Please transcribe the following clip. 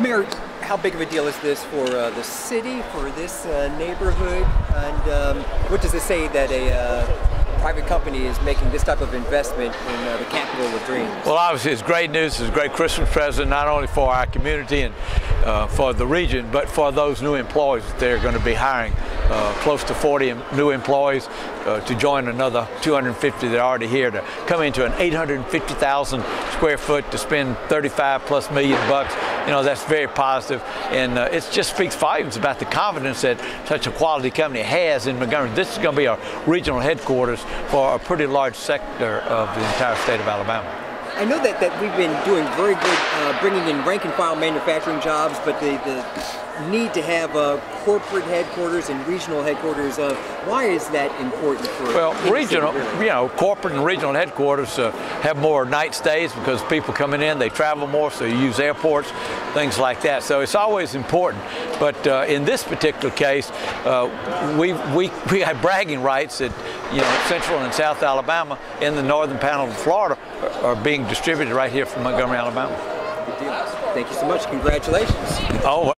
Mayor, how big of a deal is this for uh, the city, for this uh, neighborhood, and um, what does it say that a uh, private company is making this type of investment in uh, the capital of dreams? Well, obviously, it's great news. It's a great Christmas present, not only for our community and uh, for the region, but for those new employees that they're going to be hiring. Uh, close to 40 new employees to join another 250 that are already here to come into an 850,000 square foot to spend 35 plus million bucks. You know, that's very positive, and uh, it just speaks volumes about the confidence that such a quality company has in Montgomery. This is going to be our regional headquarters for a pretty large sector of the entire state of Alabama. I know that, that we've been doing very good uh, bringing in rank and file manufacturing jobs, but the, the need to have a corporate headquarters and regional headquarters. Uh, why is that important for? Well, regional, you know, corporate and regional headquarters uh, have more night stays because people coming in, they travel more, so you use airports, things like that. So it's always important. But uh, in this particular case, uh, we we we have bragging rights that you know Central and South Alabama in the northern panel of Florida are being distributed right here from Montgomery, Alabama. Good deal. Thank you so much. Congratulations. Oh.